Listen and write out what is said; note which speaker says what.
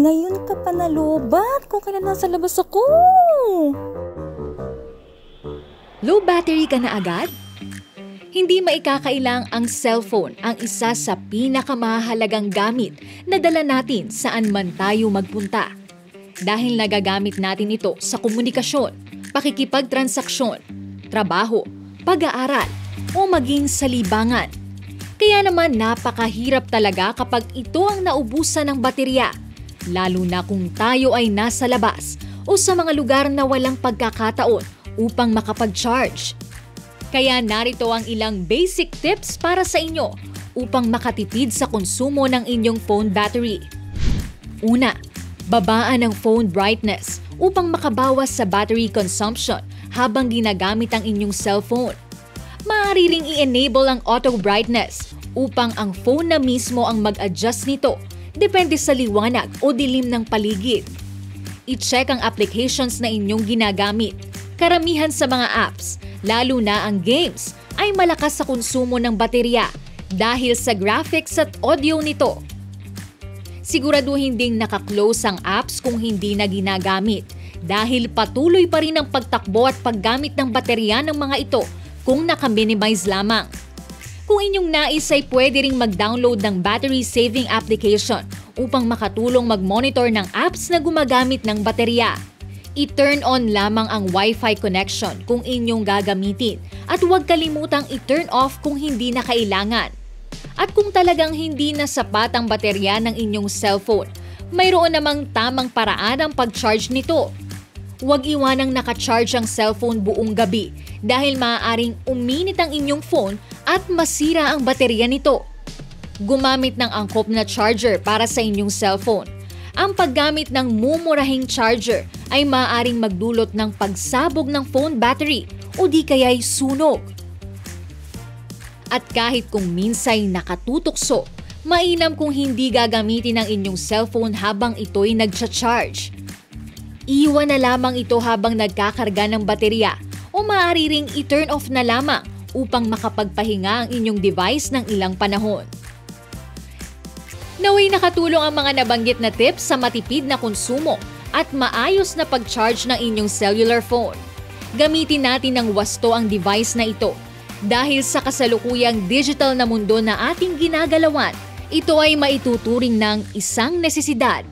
Speaker 1: Ngayon ka pa nalobat kung kailan nasa labas ako.
Speaker 2: Low battery ka na agad? Hindi maikakailang ang cellphone ang isa sa pinakamahalagang gamit na dala natin saan man tayo magpunta. Dahil nagagamit natin ito sa komunikasyon, pakikipagtransaksyon, trabaho, pag-aaral, o maging sa libangan. Kaya naman napakahirap talaga kapag ito ang naubusan ng baterya, lalo na kung tayo ay nasa labas o sa mga lugar na walang pagkakataon upang makapag-charge. Kaya narito ang ilang basic tips para sa inyo upang makatipid sa konsumo ng inyong phone battery. Una, babaan ang phone brightness upang makabawas sa battery consumption habang ginagamit ang inyong cellphone. Maaari ring i-enable ang auto brightness upang ang phone na mismo ang mag-adjust nito depende sa liwanag o dilim ng paligid. I-check ang applications na inyong ginagamit. Karamihan sa mga apps lalo na ang games, ay malakas sa konsumo ng baterya dahil sa graphics at audio nito. Siguraduhin ding nakaklose ang apps kung hindi na ginagamit dahil patuloy pa rin ang pagtakbo at paggamit ng baterya ng mga ito kung naka-minimize lamang. Kung inyong nais ay pwede ring mag-download ng battery saving application upang makatulong mag-monitor ng apps na gumagamit ng baterya. I-turn on lamang ang Wi-Fi connection kung inyong gagamitin at huwag kalimutang i-turn off kung hindi na kailangan. At kung talagang hindi na sapat ang baterya ng inyong cellphone, mayroon namang tamang paraan ang pag-charge nito. Huwag iwanang nakacharge ang cellphone buong gabi dahil maaaring uminit ang inyong phone at masira ang baterya nito. Gumamit ng angkop na charger para sa inyong cellphone ang paggamit ng mumurahing charger ay maaaring magdulot ng pagsabog ng phone battery o di kaya'y sunog. At kahit kung minsay nakatutokso, mainam kung hindi gagamitin ang inyong cellphone habang ito'y nagcha-charge. Iwan na lamang ito habang nagkakarga ng baterya o maaari ring i-turn off na lamang upang makapagpahinga ang inyong device ng ilang panahon. Naway nakatulong ang mga nabanggit na tips sa matipid na konsumo at maayos na pag-charge ng inyong cellular phone. Gamitin natin ng wasto ang device na ito. Dahil sa kasalukuyang digital na mundo na ating ginagalawan, ito ay maituturing ng isang nesesidad